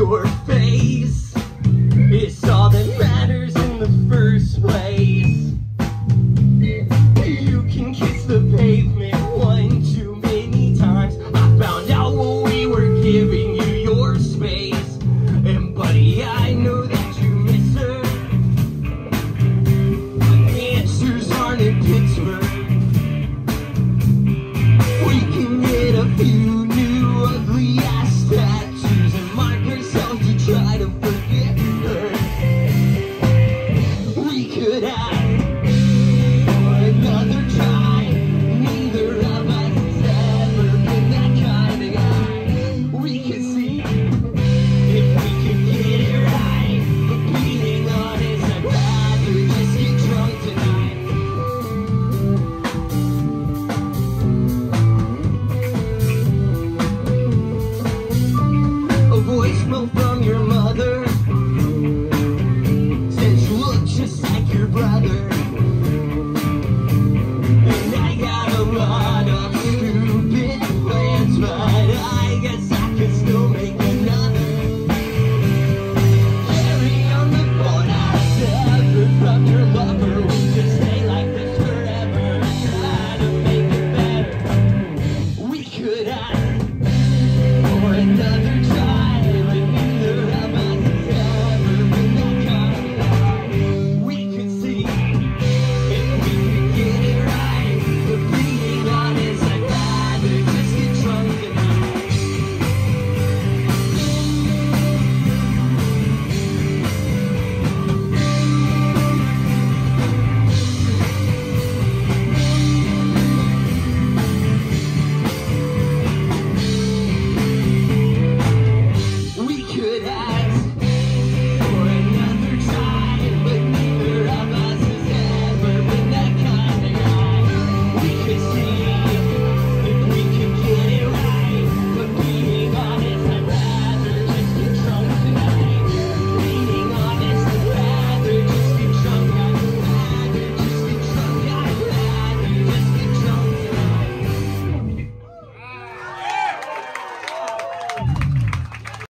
your face is all that matters in the first place. You can kiss the pavement one too many times. I found out when we were giving you your space. And buddy, I know that you miss her. The answers aren't in Pittsburgh.